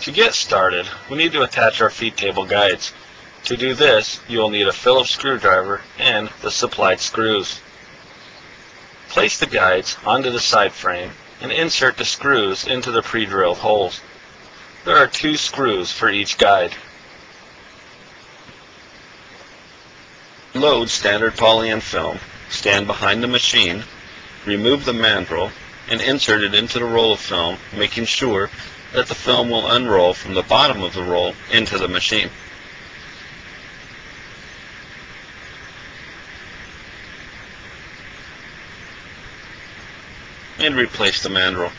To get started, we need to attach our feed table guides. To do this, you will need a Phillips screwdriver and the supplied screws. Place the guides onto the side frame and insert the screws into the pre-drilled holes. There are two screws for each guide. Load standard polyene film, stand behind the machine, remove the mandrel, and insert it into the roll of film, making sure that the film will unroll from the bottom of the roll into the machine. And replace the mandrel.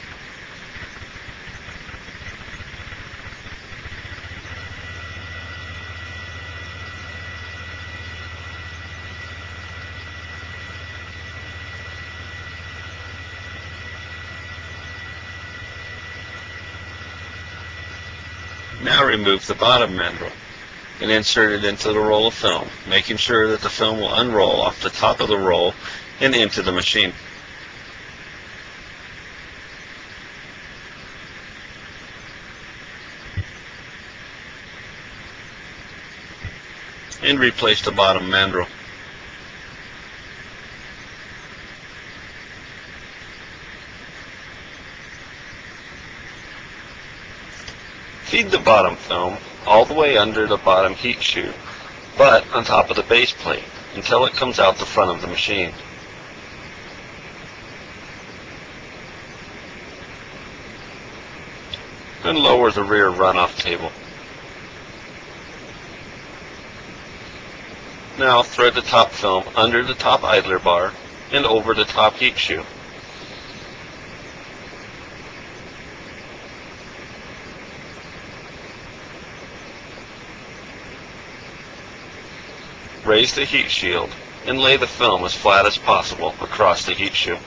Now remove the bottom mandrel and insert it into the roll of film, making sure that the film will unroll off the top of the roll and into the machine. And replace the bottom mandrel. Feed the bottom film all the way under the bottom heat shoe, but on top of the base plate until it comes out the front of the machine. Then lower the rear runoff table. Now thread the top film under the top idler bar and over the top heat shoe. Raise the heat shield and lay the film as flat as possible across the heat shoe.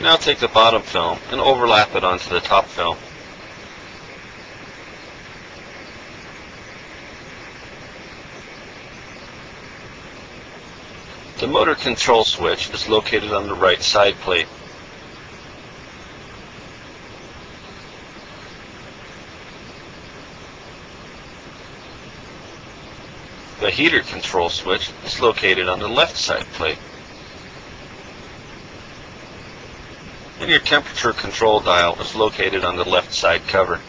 Now take the bottom film and overlap it onto the top film. The motor control switch is located on the right side plate. The heater control switch is located on the left side plate. And your temperature control dial is located on the left side cover.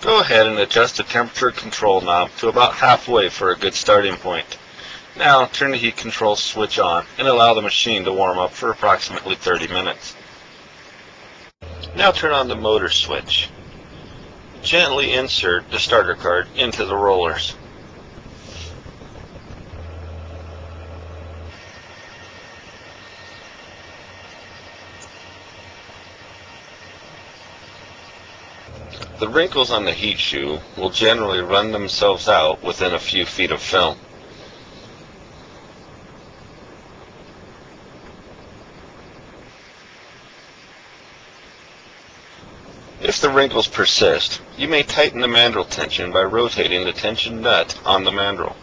Go ahead and adjust the temperature control knob to about halfway for a good starting point. Now turn the heat control switch on and allow the machine to warm up for approximately 30 minutes. Now turn on the motor switch. Gently insert the starter card into the rollers. The wrinkles on the heat shoe will generally run themselves out within a few feet of film. If the wrinkles persist, you may tighten the mandrel tension by rotating the tension nut on the mandrel.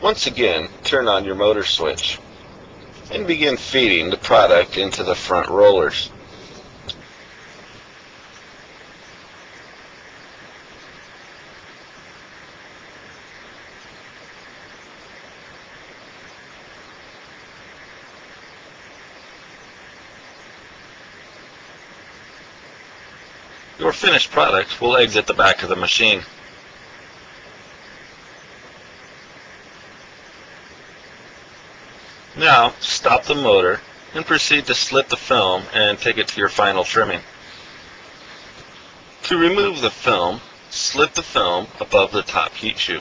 Once again, turn on your motor switch and begin feeding the product into the front rollers. Your finished product will exit the back of the machine. Now, stop the motor and proceed to slip the film and take it to your final trimming. To remove the film, slip the film above the top heat shoe.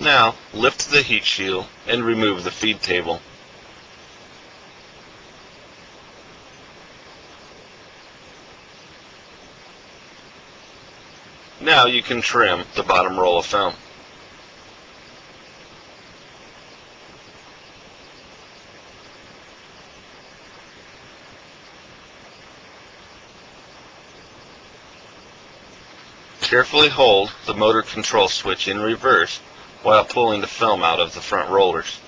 Now, lift the heat shield and remove the feed table. Now you can trim the bottom roll of film. Carefully hold the motor control switch in reverse while pulling the film out of the front rollers.